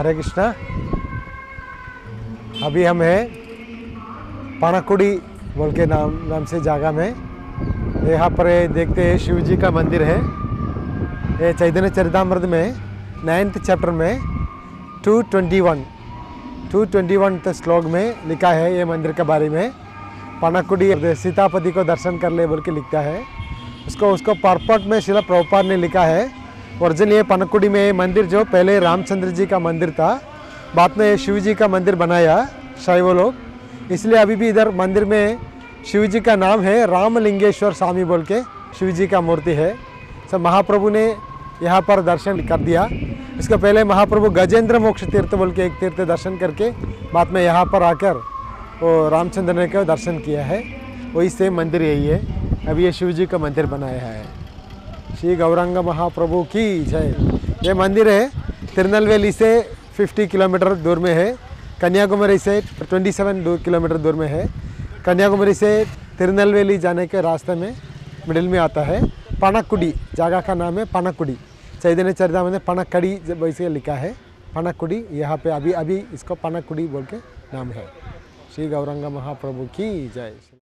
हरे कृष्णा। अभी हम हैं पानाकुड़ी बोल के नाम नाम से जगह में। यहाँ पर देखते हैं शिव जी का मंदिर है। ये चैतन्य चरितमृत में नाइन्थ चैप्टर में 221 221 श्लोक में लिखा है ये मंदिर के बारे में। पानाकुड़ी सीतापति को दर्शन कर ले बोल के लिखता है। उसको उसको परपट में शिला प्रभुपाद ने लिखा है। ओरिजिनल ये पनकुड़ी में ये मंदिर जो पहले रामचंद्र जी का मंदिर था, बाद में शिव जी का मंदिर बनाया शैव लोग। इसलिए अभी भी इधर मंदिर में शिव जी का नाम है रामलिंगेश्वर स्वामी बोल के शिव जी का मूर्ति है। सब महाप्रभु ने यहाँ पर दर्शन कर दिया। इसके पहले महाप्रभु गजेंद्र मोक्ष तीर्थ बोल के एक तीर्थ दर्शन करके बाद में यहाँ पर आकर वो रामचंद्र ने का दर्शन किया है। वही सेम मंदिर यही है। अभी ये शिव जी का मंदिर बनाया है। श्री गौरंग महाप्रभु की जय। ये मंदिर है तिरुनेलवेली से 50 किलोमीटर दूर में है। कन्याकुमारी से 27 दो किलोमीटर दूर में है। कन्याकुमारी से तिरुनेलवेली जाने के रास्ते में मिडिल में आता है। पनकुड़ी जगह का नाम है पनकुड़ी। चैतन्य चरिता में पनकड़ी जब वैसे लिखा है, पनकुड़ी, यहाँ पे अभी अभी इसको पनकुड़ी बोल के नाम है। श्री गौरंग महाप्रभु की जय।